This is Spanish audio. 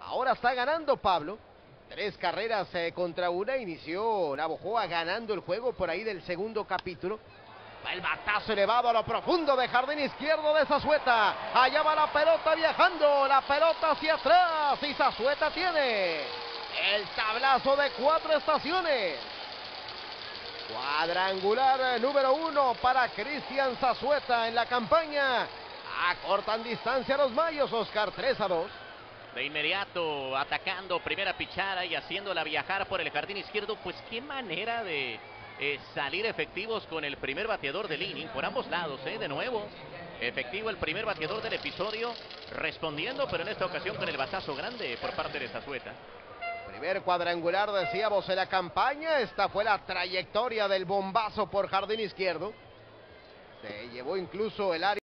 Ahora está ganando Pablo. Tres carreras eh, contra una. Inició Navojoa ganando el juego por ahí del segundo capítulo. El batazo elevado a lo profundo de jardín izquierdo de Zazueta. Allá va la pelota viajando. La pelota hacia atrás. Y Zazueta tiene el tablazo de cuatro estaciones. Cuadrangular eh, número uno para Cristian Zazueta en la campaña. Acortan distancia los mayos, Oscar 3 a 2. De inmediato atacando primera pichada y haciéndola viajar por el jardín izquierdo. Pues qué manera de eh, salir efectivos con el primer bateador del inning por ambos lados, ¿eh? De nuevo, efectivo el primer bateador del episodio, respondiendo, pero en esta ocasión con el batazo grande por parte de Zazueta. Primer cuadrangular, decíamos, en la campaña. Esta fue la trayectoria del bombazo por jardín izquierdo. Se llevó incluso el área.